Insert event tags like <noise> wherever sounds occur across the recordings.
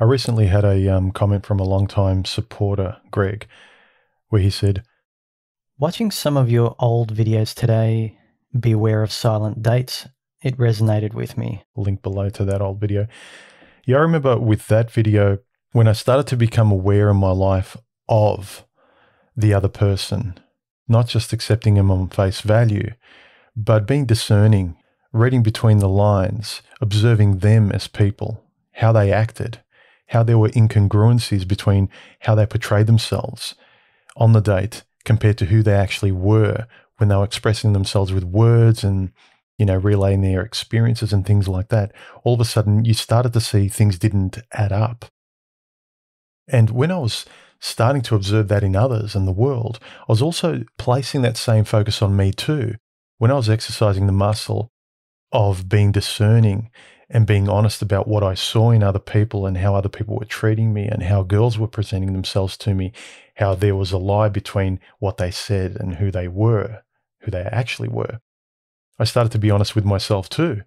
I recently had a um, comment from a long-time supporter, Greg, where he said, Watching some of your old videos today, Beware of Silent Dates, it resonated with me. Link below to that old video. Yeah, I remember with that video when I started to become aware in my life of the other person, not just accepting them on face value, but being discerning, reading between the lines, observing them as people, how they acted, how there were incongruencies between how they portrayed themselves on the date compared to who they actually were when they were expressing themselves with words and you know relaying their experiences and things like that. All of a sudden you started to see things didn't add up. And when i was starting to observe that in others and the world i was also placing that same focus on me too. When i was exercising the muscle of being discerning and being honest about what I saw in other people and how other people were treating me and how girls were presenting themselves to me, how there was a lie between what they said and who they were, who they actually were. I started to be honest with myself too.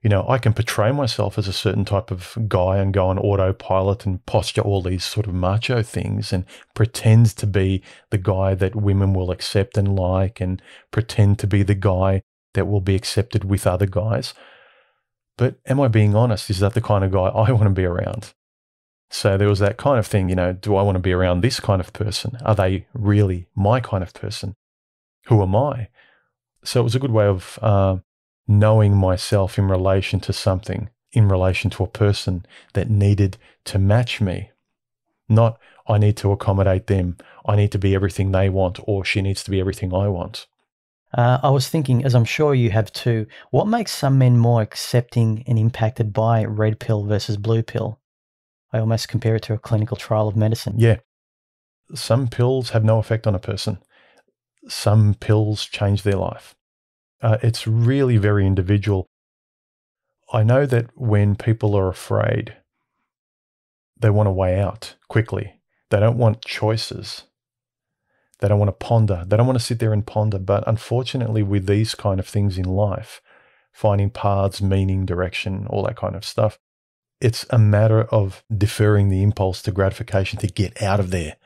You know, I can portray myself as a certain type of guy and go on autopilot and posture all these sort of macho things and pretend to be the guy that women will accept and like and pretend to be the guy that will be accepted with other guys. But am I being honest? Is that the kind of guy I want to be around? So there was that kind of thing, you know, do I want to be around this kind of person? Are they really my kind of person? Who am I? So it was a good way of uh, knowing myself in relation to something, in relation to a person that needed to match me. Not, I need to accommodate them. I need to be everything they want, or she needs to be everything I want. Uh, I was thinking, as I'm sure you have too, what makes some men more accepting and impacted by red pill versus blue pill? I almost compare it to a clinical trial of medicine. Yeah. Some pills have no effect on a person, some pills change their life. Uh, it's really very individual. I know that when people are afraid, they want a way out quickly. They don't want choices. They don't want to ponder. They don't want to sit there and ponder. But unfortunately, with these kind of things in life, finding paths, meaning, direction, all that kind of stuff, it's a matter of deferring the impulse to gratification to get out of there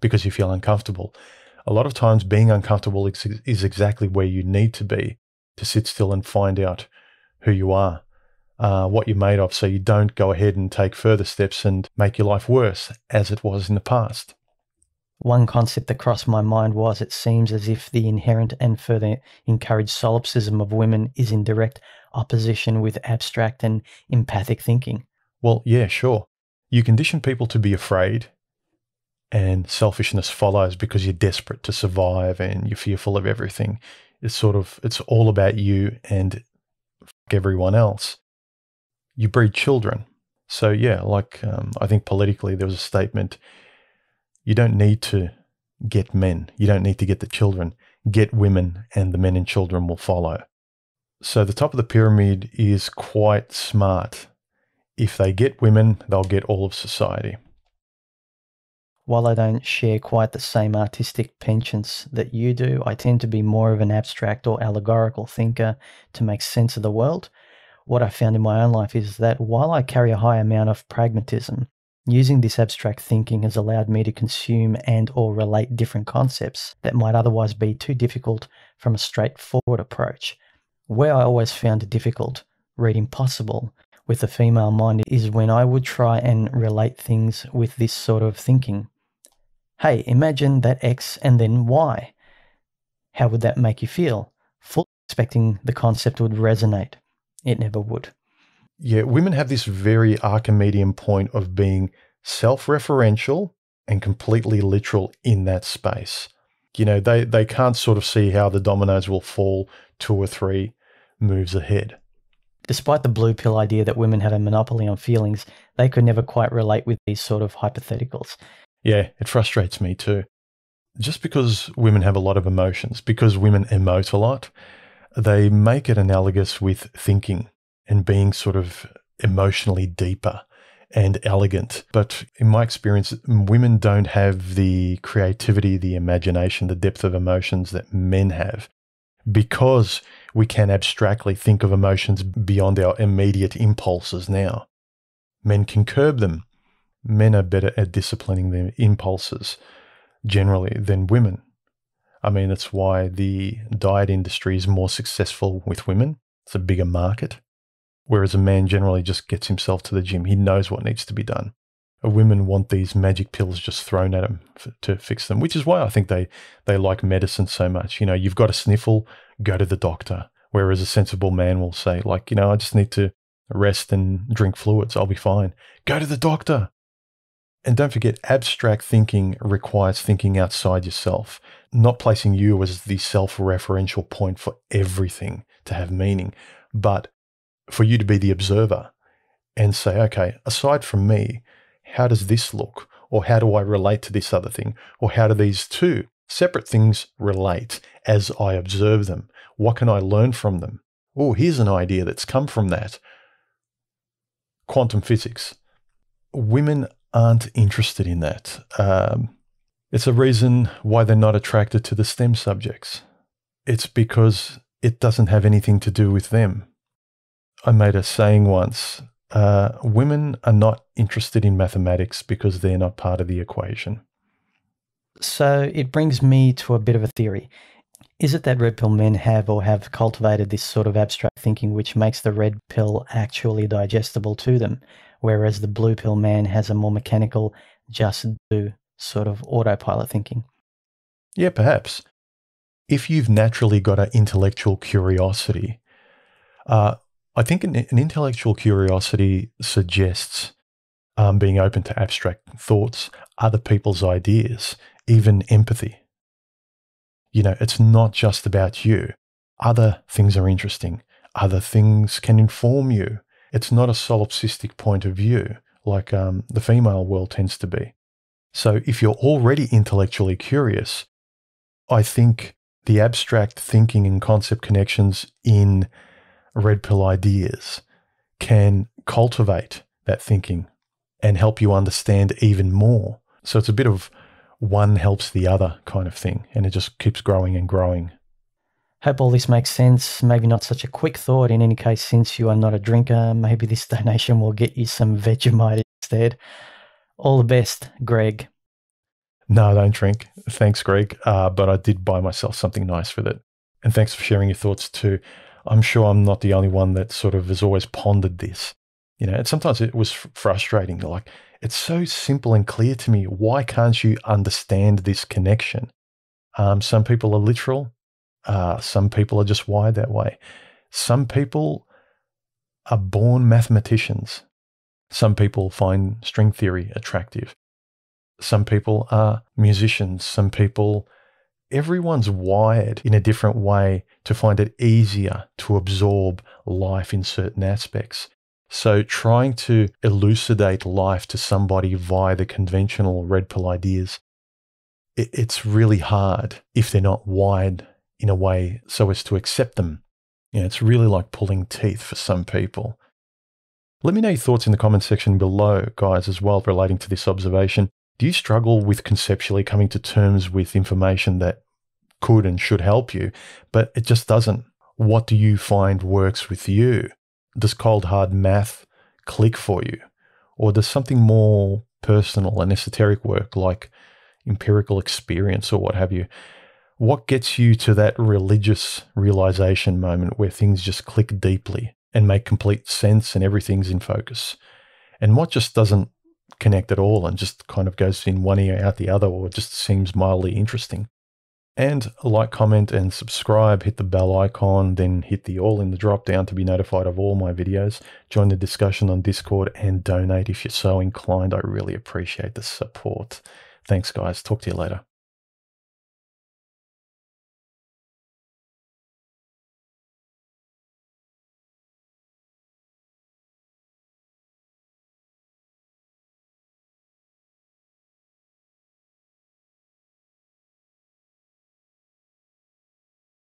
because you feel uncomfortable. A lot of times, being uncomfortable is exactly where you need to be to sit still and find out who you are, uh, what you're made of, so you don't go ahead and take further steps and make your life worse as it was in the past. One concept that crossed my mind was it seems as if the inherent and further encouraged solipsism of women is in direct opposition with abstract and empathic thinking. Well, yeah, sure. You condition people to be afraid, and selfishness follows because you're desperate to survive and you're fearful of everything. It's sort of, it's all about you and everyone else. You breed children. So, yeah, like um, I think politically there was a statement you don't need to get men. You don't need to get the children. Get women, and the men and children will follow. So the top of the pyramid is quite smart. If they get women, they'll get all of society. While I don't share quite the same artistic penchants that you do, I tend to be more of an abstract or allegorical thinker to make sense of the world. What I found in my own life is that while I carry a high amount of pragmatism, Using this abstract thinking has allowed me to consume and or relate different concepts that might otherwise be too difficult from a straightforward approach. Where I always found it difficult, read impossible, with the female mind is when I would try and relate things with this sort of thinking. Hey, imagine that X and then Y. How would that make you feel? Full expecting the concept would resonate. It never would yeah, women have this very Archimedean point of being self referential and completely literal in that space. You know, they, they can't sort of see how the dominoes will fall two or three moves ahead. Despite the blue pill idea that women have a monopoly on feelings, they could never quite relate with these sort of hypotheticals. Yeah, it frustrates me too. Just because women have a lot of emotions, because women emote a lot, they make it analogous with thinking and being sort of emotionally deeper and elegant. But in my experience, women don't have the creativity, the imagination, the depth of emotions that men have because we can abstractly think of emotions beyond our immediate impulses now. Men can curb them men are better at disciplining their impulses generally than women. I mean, it's why the diet industry is more successful with women. It's a bigger market. Whereas a man generally just gets himself to the gym. He knows what needs to be done. Women want these magic pills just thrown at them to fix them, which is why I think they, they like medicine so much. You know, you've got a sniffle, go to the doctor. Whereas a sensible man will say, like, you know, I just need to rest and drink fluids. I'll be fine. Go to the doctor. And don't forget, abstract thinking requires thinking outside yourself, not placing you as the self referential point for everything to have meaning, but for you to be the observer and say, okay, aside from me, how does this look? Or how do I relate to this other thing? Or how do these two separate things relate as I observe them? What can I learn from them? Oh, here's an idea that's come from that. Quantum physics. Women aren't interested in that. Um, it's a reason why they're not attracted to the STEM subjects. It's because it doesn't have anything to do with them. I made a saying once uh, women are not interested in mathematics because they're not part of the equation. So it brings me to a bit of a theory. Is it that red pill men have or have cultivated this sort of abstract thinking which makes the red pill actually digestible to them, whereas the blue pill man has a more mechanical, just do sort of autopilot thinking? Yeah, perhaps. If you've naturally got an intellectual curiosity, uh, I think an, an, intellectual curiosity suggests um, being open to abstract thoughts, other people's ideas, even empathy. You know, it's not just about you. Other things are interesting. Other things can inform you. It's not a solipsistic point of view like um, the female world tends to be. So if you're already intellectually curious, I think the abstract thinking and concept connections in red pill ideas can cultivate that thinking and help you understand even more. So it's a bit of one helps the other kind of thing, and it just keeps growing and growing. Hope all this makes sense. Maybe not such a quick thought. In any case, since you are not a drinker, maybe this <laughs> donation will get you some Vegemite instead. All the best, Greg. No, I don't drink. Thanks, Greg. Uh, but I did buy myself something nice with it. And thanks for sharing your thoughts too. I'm sure I'm not the only one that sort of has always pondered this. You know, and sometimes it was frustrating. Like, it's so simple and clear to me. Why can't you understand this connection? Um, some people are literal. Uh, some people are just wired that way. Some people are born mathematicians. Some people find string theory attractive. Some people are musicians. Some people everyone's wired in a different way to find it easier to absorb life in certain aspects. So, trying to elucidate life to somebody via the conventional red pill ideas, it's really hard if they're not wired in a way so as to accept them. You know, it's really like pulling teeth for some people. Let me know your thoughts in the comment section below, guys, as well, relating to this observation. Do you struggle with conceptually coming to terms with information that could and should help you, but it just doesn't? What do you find works with you? Does cold hard math click for you? Or does something more personal and esoteric work like empirical experience or what have you? What gets you to that religious realization moment where things just click deeply and make complete sense and everything's in focus? And what just doesn't connect at all and just kind of goes in one ear out the other or just seems mildly interesting. And like, comment, and subscribe. Hit the bell icon, then hit the all in the drop down to be notified of all my videos. Join the discussion on Discord and donate if you're so inclined. I really appreciate the support. Thanks, guys. Talk to you later.